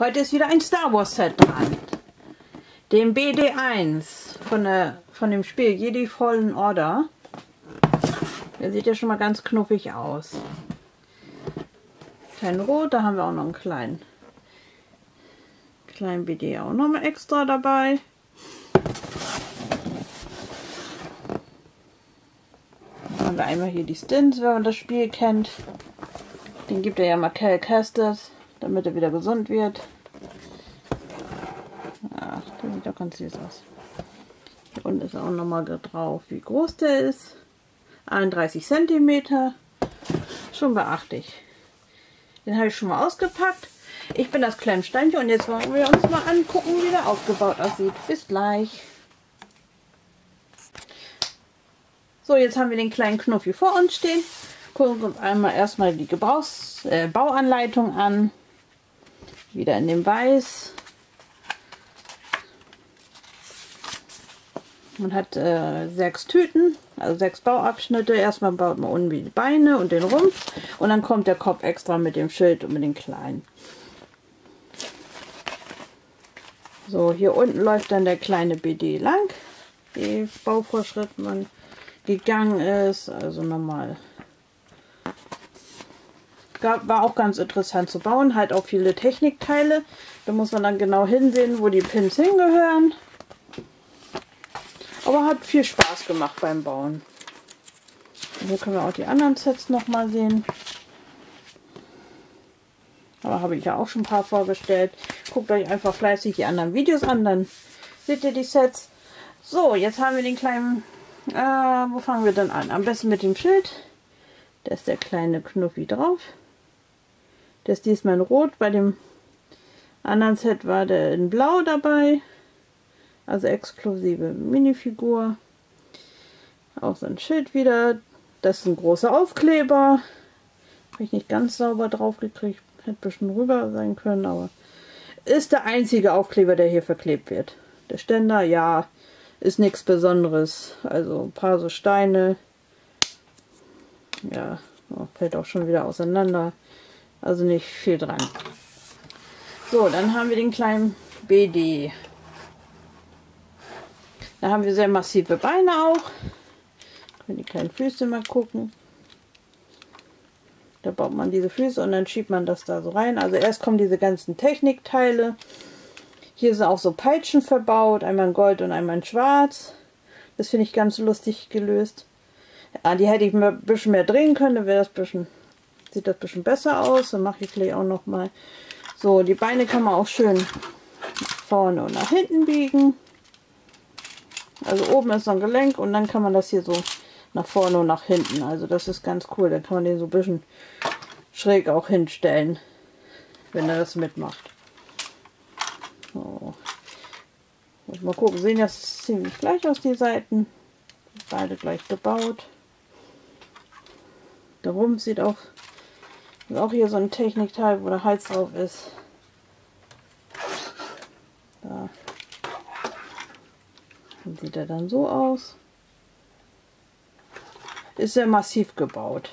Heute ist wieder ein Star Wars Set dran. Dem BD1 von, der, von dem Spiel Jedi Fallen Order. Der sieht ja schon mal ganz knuffig aus. Klein Rot, da haben wir auch noch einen kleinen, kleinen BD auch noch mal extra dabei. Dann haben wir einmal hier die Stints, wenn man das Spiel kennt. Den gibt er ja mal Cal Castes damit er wieder gesund wird. Ach, der sieht doch ganz süß aus. Hier unten ist auch nochmal drauf, wie groß der ist. 31 cm. Schon beachtlich. Den habe ich schon mal ausgepackt. Ich bin das Klemmsteinchen und jetzt wollen wir uns mal angucken, wie der aufgebaut aussieht. Bis gleich. So, jetzt haben wir den kleinen Knuffi vor uns stehen. Gucken uns einmal erstmal die Gebrauchs äh, Bauanleitung an. Wieder in dem Weiß. Man hat äh, sechs Tüten, also sechs Bauabschnitte. Erstmal baut man unten die Beine und den Rumpf und dann kommt der Kopf extra mit dem Schild und mit den kleinen. So, hier unten läuft dann der kleine BD lang, die Bauvorschritt man gegangen ist, also war auch ganz interessant zu bauen. Halt auch viele Technikteile. Da muss man dann genau hinsehen, wo die Pins hingehören. Aber hat viel Spaß gemacht beim Bauen. Und hier können wir auch die anderen Sets noch mal sehen. Aber habe ich ja auch schon ein paar vorgestellt. Guckt euch einfach fleißig die anderen Videos an, dann seht ihr die Sets. So, jetzt haben wir den kleinen... Äh, wo fangen wir dann an? Am besten mit dem Schild. Da ist der kleine Knuffi drauf. Der diesmal in Rot. Bei dem anderen Set war der in Blau dabei. Also exklusive Minifigur. Auch so ein Schild wieder. Das ist ein großer Aufkleber. Habe ich nicht ganz sauber drauf gekriegt. Hätte ein bisschen rüber sein können, aber ist der einzige Aufkleber, der hier verklebt wird. Der Ständer, ja, ist nichts Besonderes. Also ein paar so Steine. Ja, fällt auch schon wieder auseinander. Also nicht viel dran. So, dann haben wir den kleinen BD. Da haben wir sehr massive Beine auch. Können die kleinen Füße mal gucken. Da baut man diese Füße und dann schiebt man das da so rein. Also erst kommen diese ganzen Technikteile. Hier sind auch so Peitschen verbaut. Einmal in Gold und einmal in Schwarz. Das finde ich ganz lustig gelöst. Ja, die hätte ich ein bisschen mehr drehen können, dann wäre das ein bisschen sieht das ein bisschen besser aus. Dann mache ich vielleicht auch noch mal so. Die Beine kann man auch schön nach vorne und nach hinten biegen. Also oben ist so ein Gelenk und dann kann man das hier so nach vorne und nach hinten. Also das ist ganz cool. Dann kann man den so ein bisschen schräg auch hinstellen, wenn er das mitmacht. So. Mal gucken, sehen das ziemlich gleich aus, die Seiten. Beide gleich gebaut. Der Rumpf sieht auch ist auch hier so ein Technikteil, wo der Hals drauf ist. Da. Dann sieht er dann so aus. Ist sehr massiv gebaut.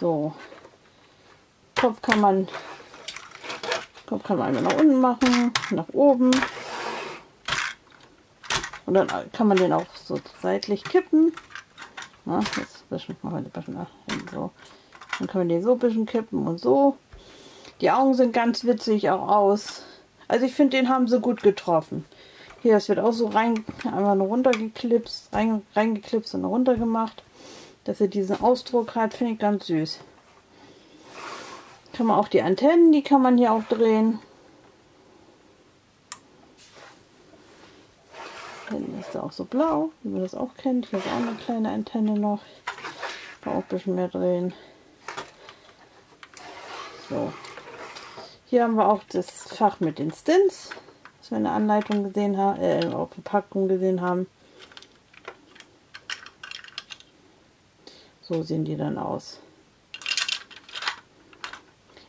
So. Kopf kann man Kopf kann man einmal nach unten machen, nach oben. Und dann kann man den auch so seitlich kippen. Ja, jetzt wir ein bisschen nach hinten so. Dann können wir den so ein bisschen kippen und so. Die Augen sind ganz witzig auch aus. Also ich finde, den haben sie gut getroffen. Hier, das wird auch so rein, einmal runtergeklipst, rein, reingeklipst und runter gemacht. Dass er diesen Ausdruck hat, finde ich ganz süß. Kann man auch die Antennen, die kann man hier auch drehen. Hinten ist er auch so blau, wie man das auch kennt. Hier ist auch eine kleine Antenne noch. Kann auch ein bisschen mehr drehen. So. Hier haben wir auch das Fach mit den Stints, was wir in der Anleitung gesehen haben, äh, auf Verpackung gesehen haben. So sehen die dann aus.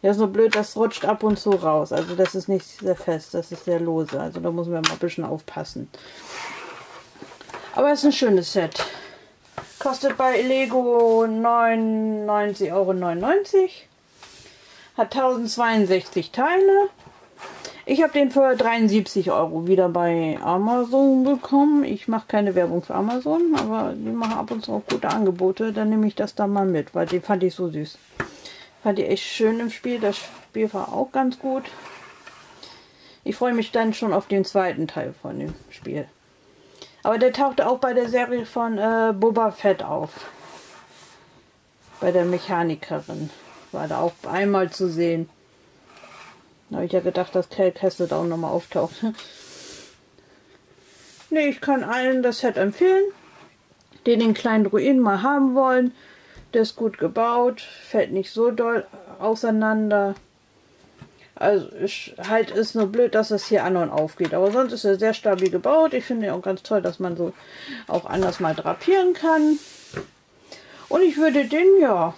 Ja, ist nur blöd, das rutscht ab und zu raus. Also das ist nicht sehr fest, das ist sehr lose. Also da muss man mal ein bisschen aufpassen. Aber es ist ein schönes Set. Kostet bei Lego 99,99 Euro. Hat 1062 Teile. Ich habe den für 73 Euro wieder bei Amazon bekommen. Ich mache keine Werbung für Amazon, aber die machen ab und zu auch gute Angebote. Dann nehme ich das da mal mit, weil den fand ich so süß. Fand ich echt schön im Spiel. Das Spiel war auch ganz gut. Ich freue mich dann schon auf den zweiten Teil von dem Spiel. Aber der tauchte auch bei der Serie von äh, Boba Fett auf. Bei der Mechanikerin. War da auch einmal zu sehen. Da habe ich ja gedacht, dass Cal Cassidy auch nochmal auftaucht. nee, ich kann allen das Set empfehlen, die den kleinen Ruin mal haben wollen. Der ist gut gebaut, fällt nicht so doll auseinander. Also ich, halt ist nur blöd, dass es hier an und aufgeht. Aber sonst ist er sehr stabil gebaut. Ich finde auch ganz toll, dass man so auch anders mal drapieren kann. Und ich würde den ja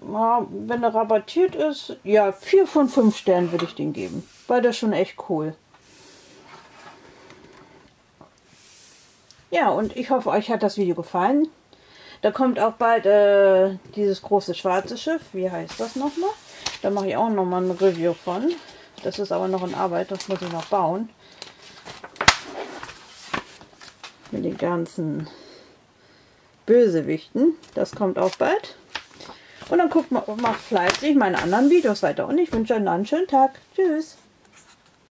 wenn er rabattiert ist, ja, 4 von 5 Sternen würde ich den geben. Weil das schon echt cool. Ja, und ich hoffe, euch hat das Video gefallen. Da kommt auch bald äh, dieses große schwarze Schiff. Wie heißt das nochmal? Da mache ich auch nochmal ein Review von. Das ist aber noch in Arbeit, das muss ich noch bauen. Mit den ganzen Bösewichten. Das kommt auch bald. Und dann guckt mal, macht fleißig meine anderen Videos weiter. Und ich wünsche euch einen schönen Tag. Tschüss.